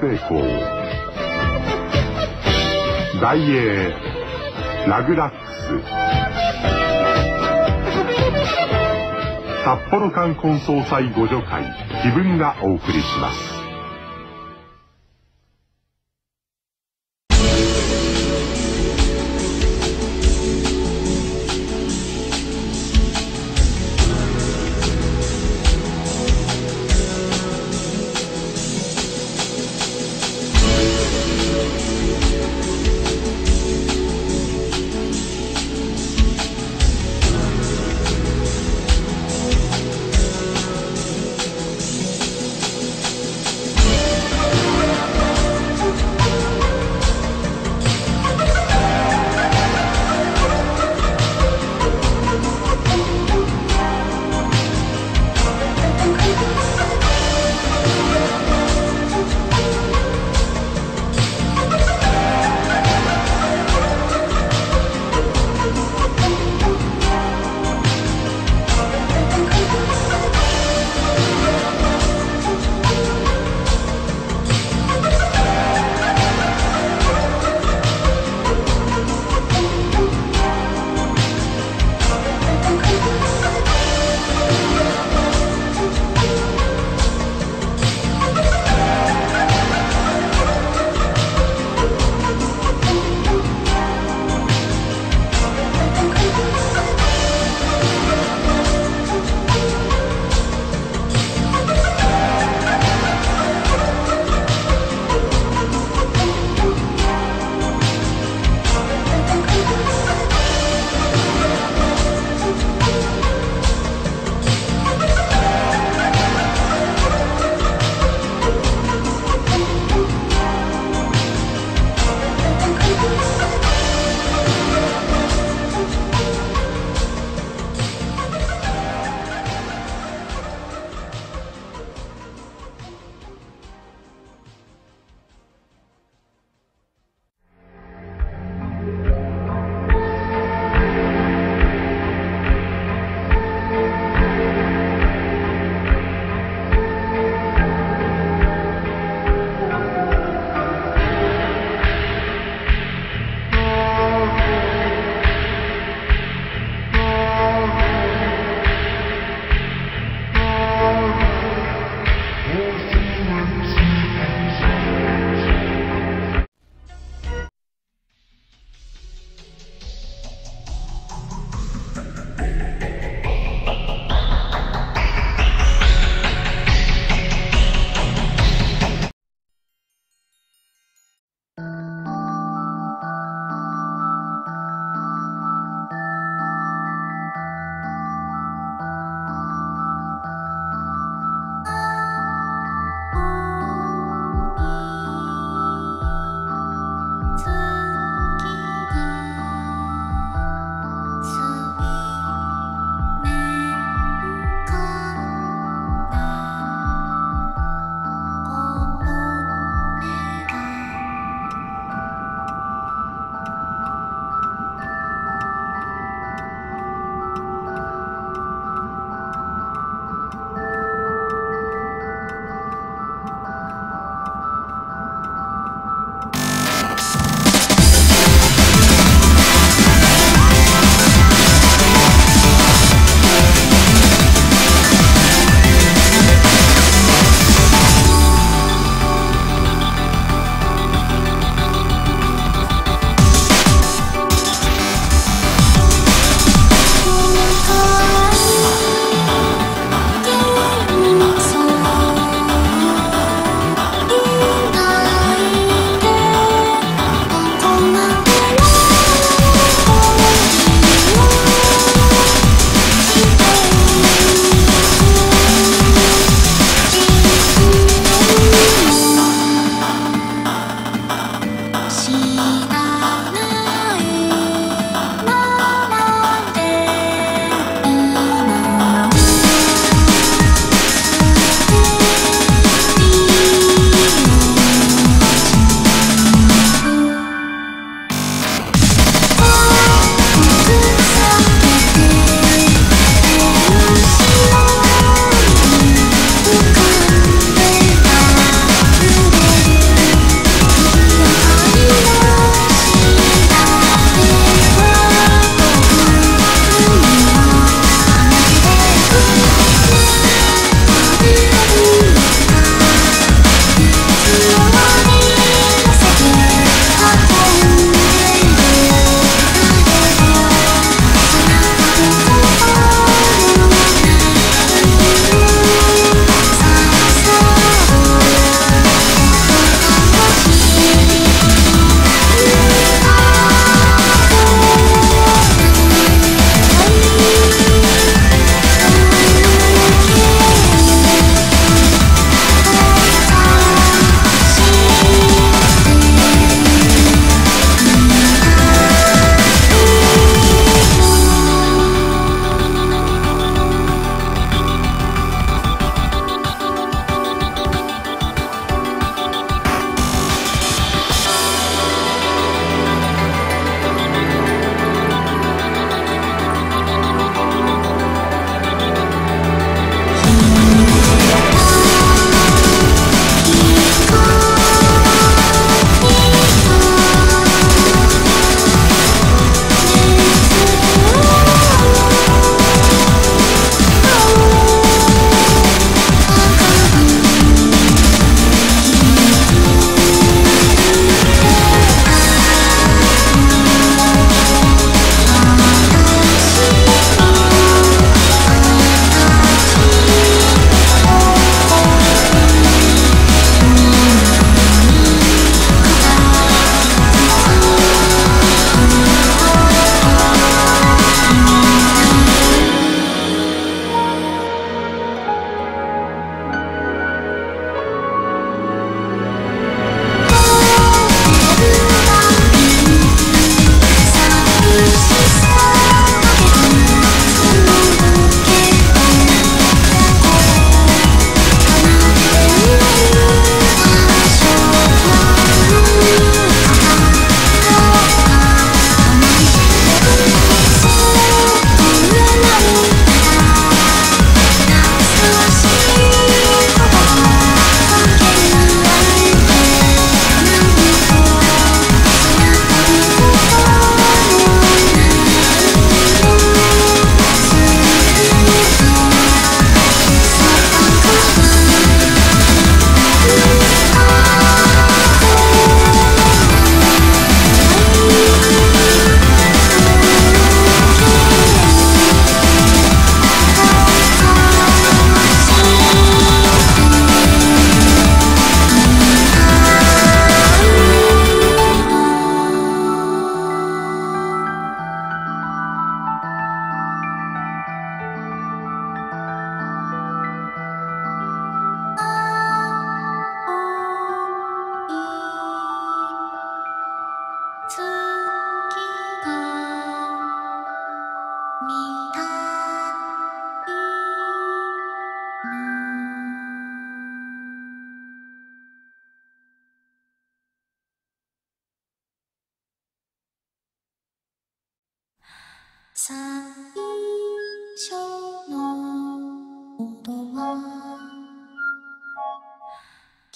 成功大英ラグラックス。札幌観光総裁互助会自分がお送りします。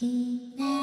きれ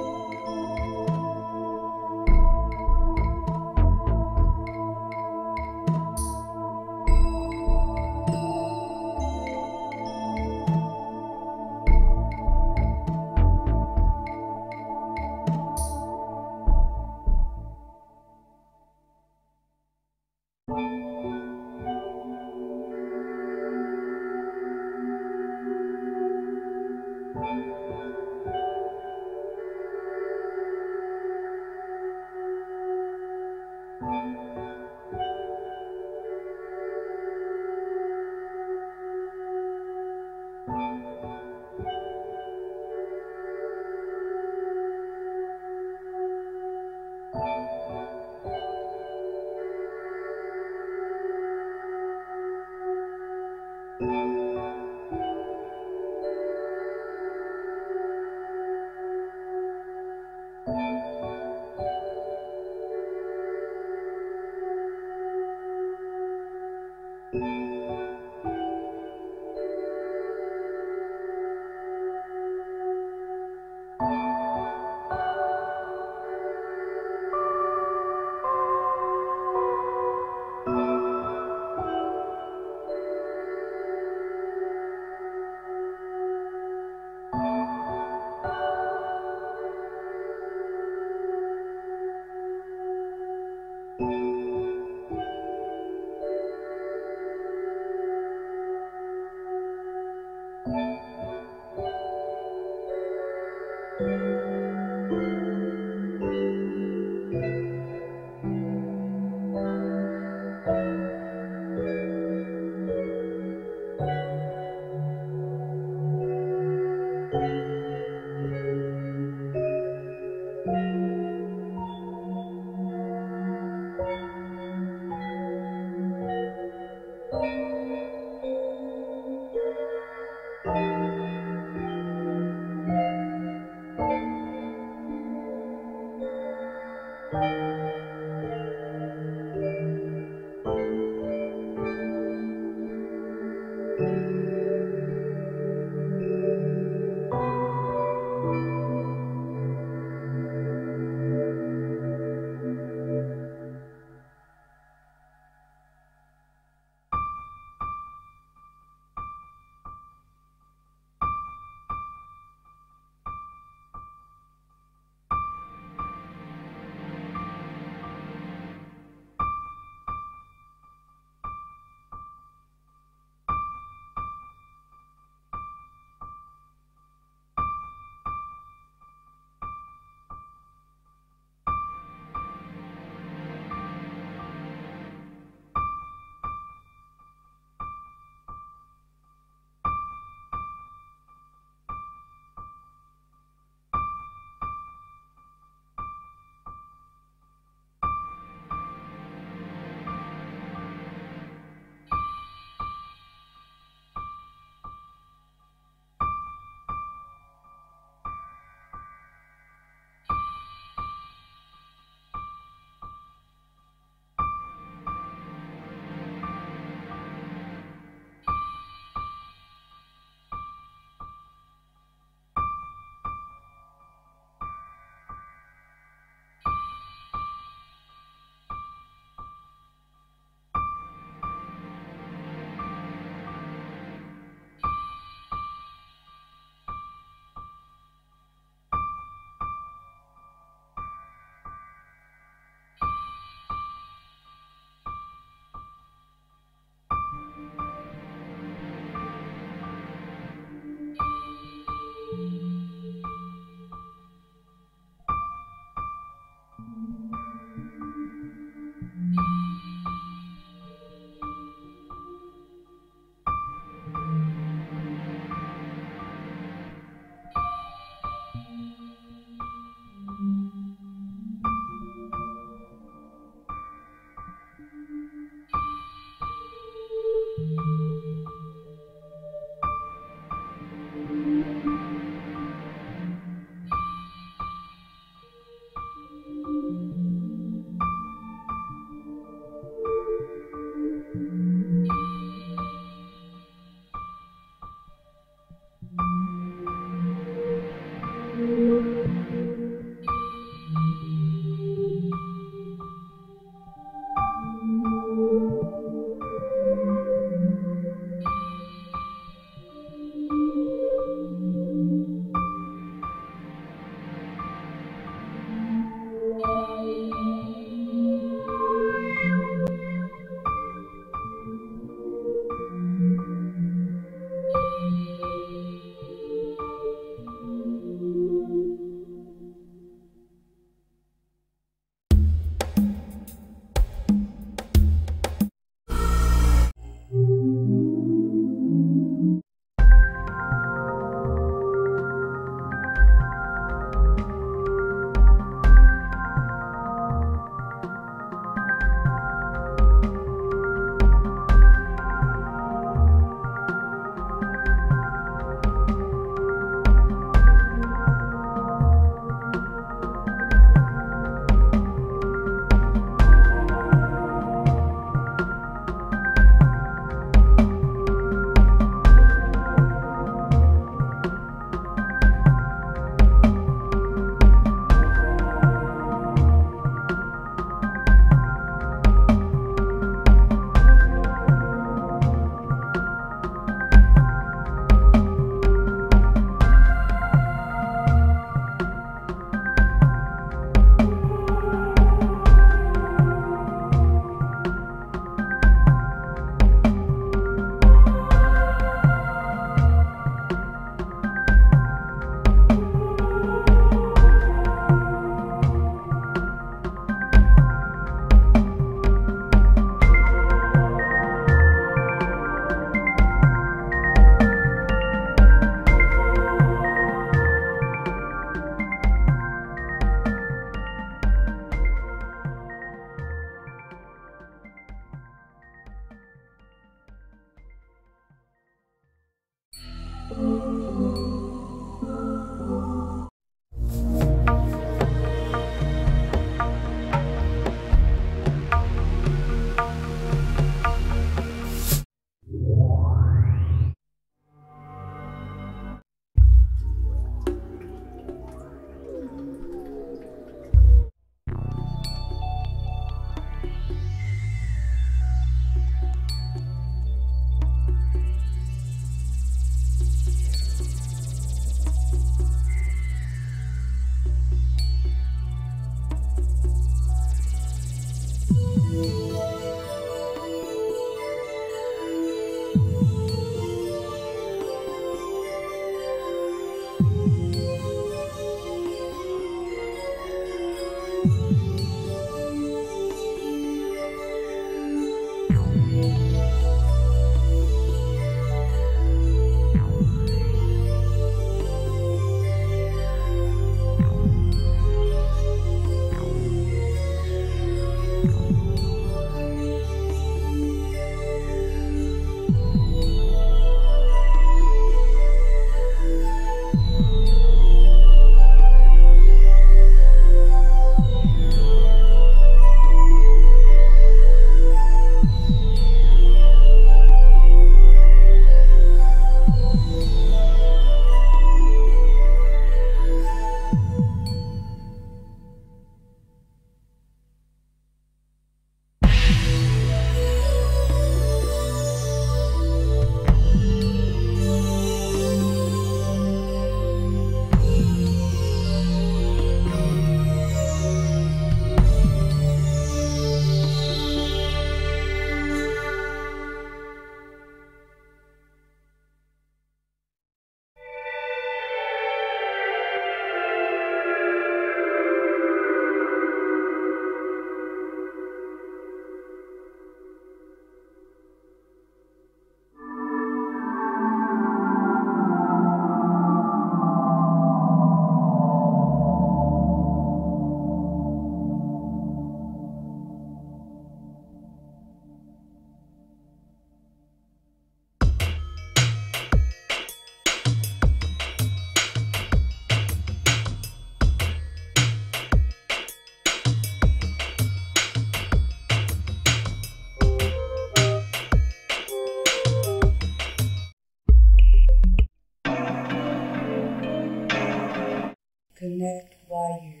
Swift Wire.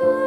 You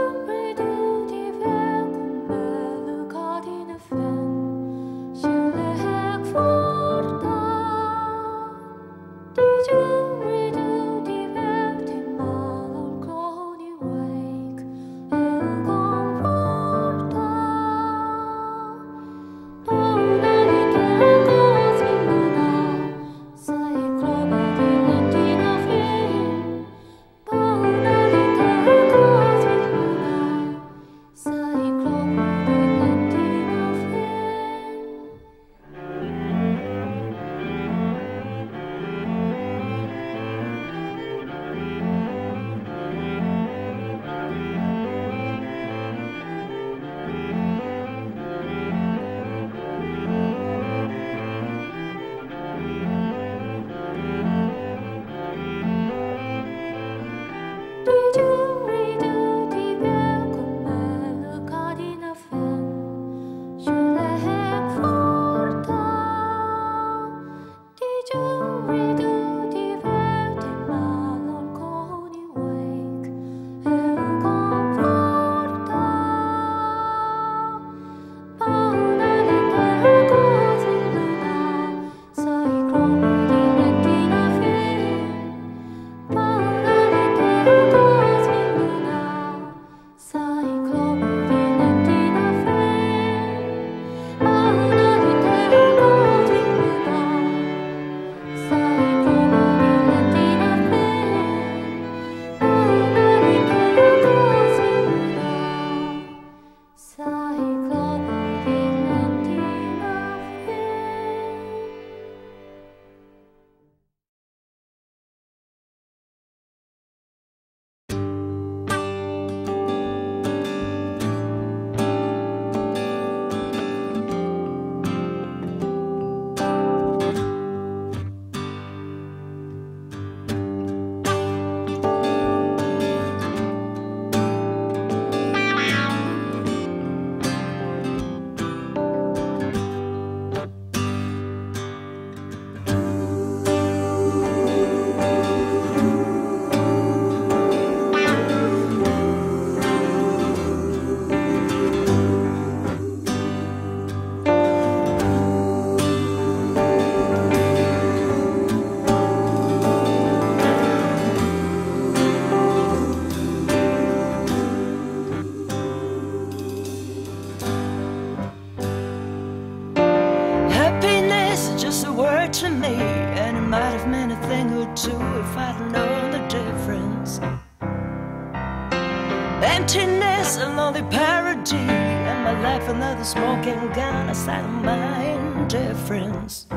gun, a sign of my indifference.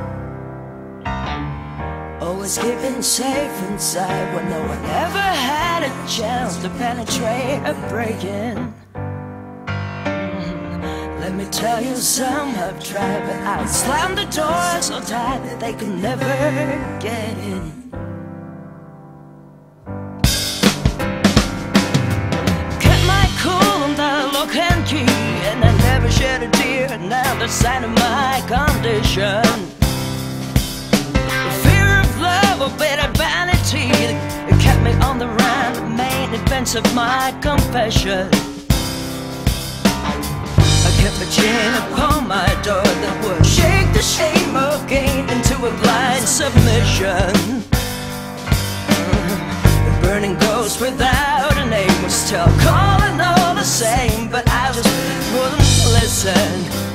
Always keeping safe inside when no one ever had a chance to penetrate a break in. Mm-hmm. Let me tell you, some have tried, but I slammed the door so tight that they could never get in. Sign of my condition. Fear of love, or bitter vanity, that kept me on the run. The main events of my confession. I kept a chain upon my door that would shake the shame of gain into a blind submission. The burning ghost without a name was still calling all the same, but I just wouldn't listen.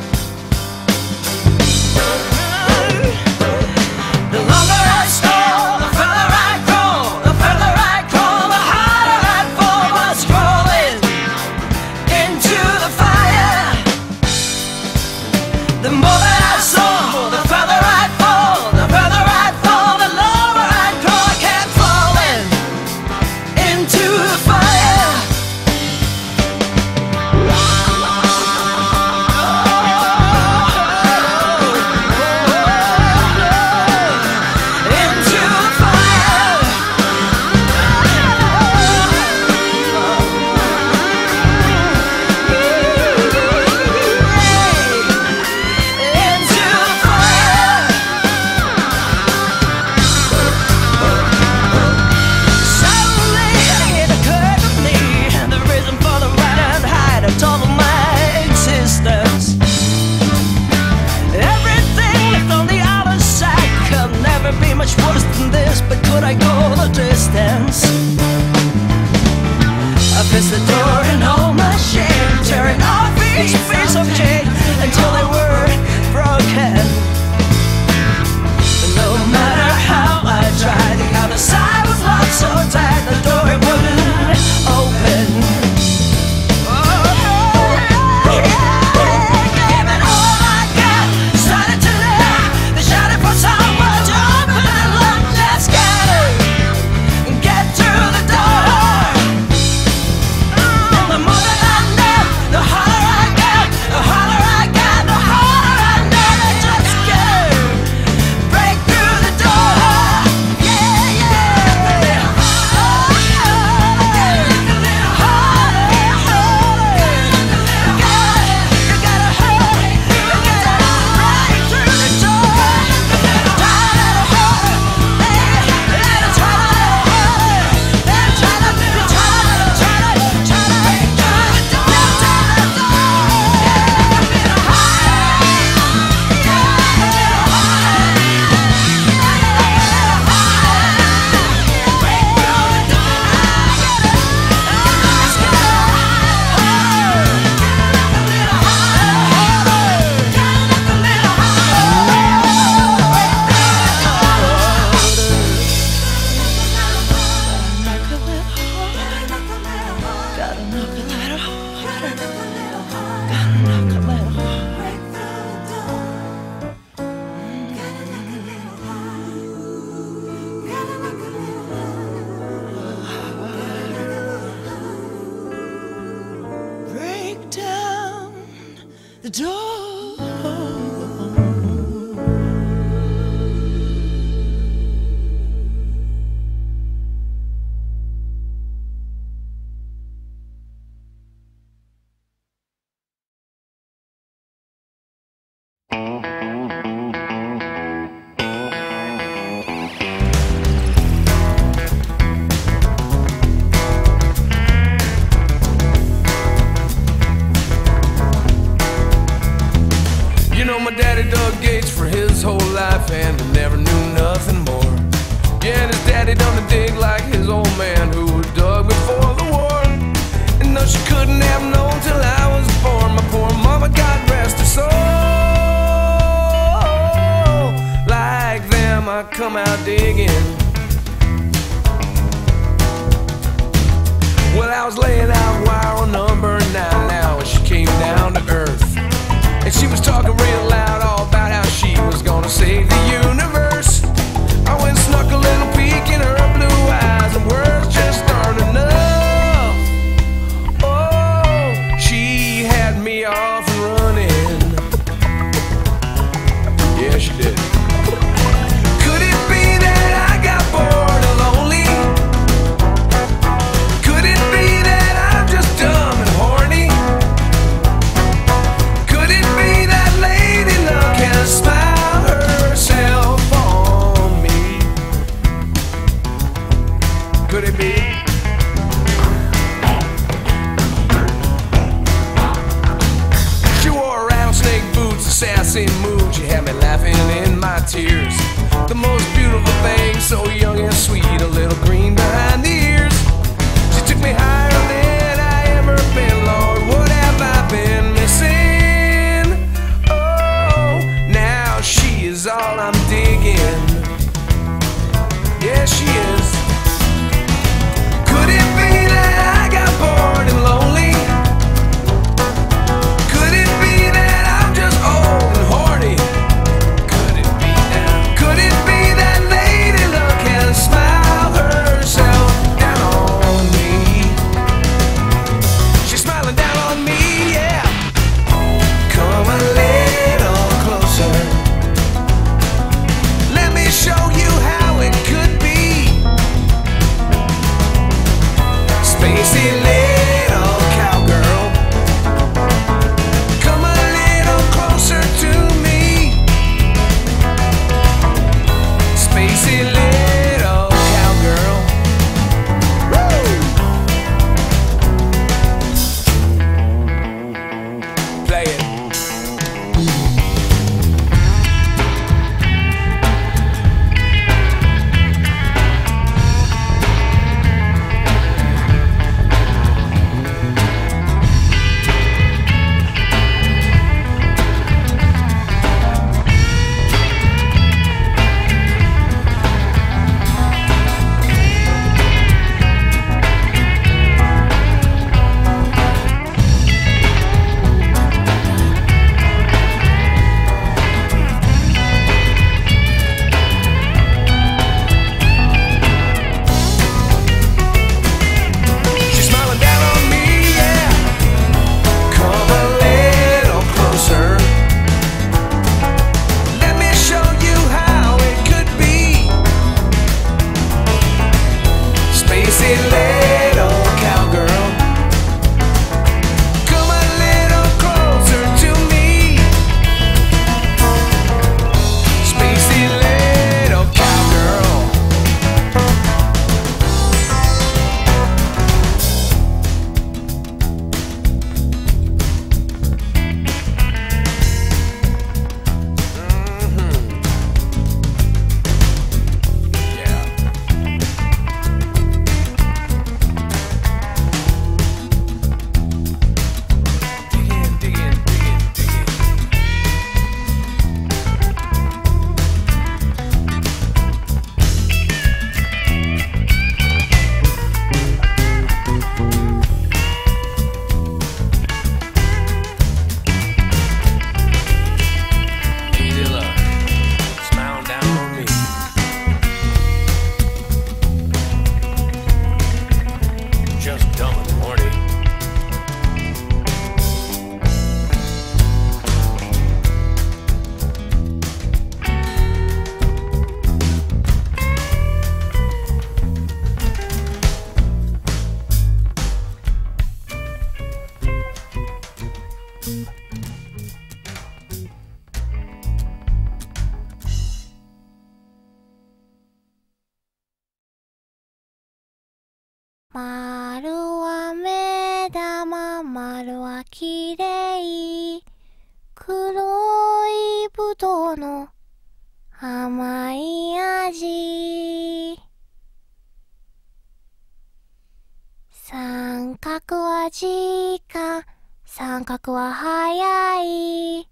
は早い」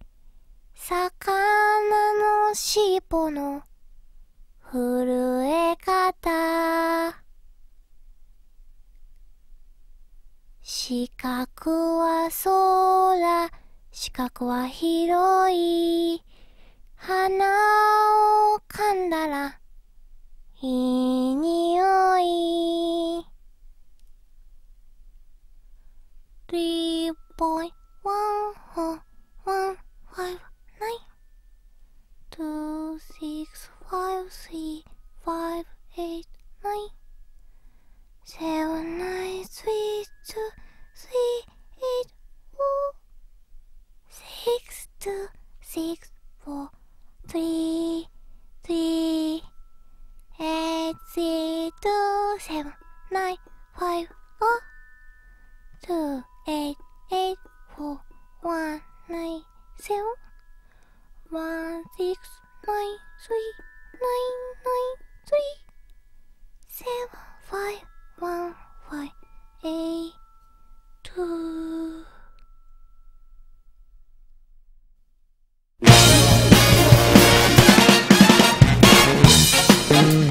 「魚の尻尾の震え方」四角は空、四角は広い。花を噛んだら、いい匂い。three point one four one five nine two six five three five eight nine seven nine three two three eight four six two six four three three eight three two seven nine five oh two eight eight ほわないせよわしくないすいないないすいセブンファイワンファイエイトゥー Thank you.